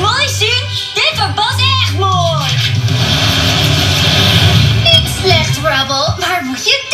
Mooi zien? Dit wordt pas echt mooi. Niet slecht, Rubble. maar moet je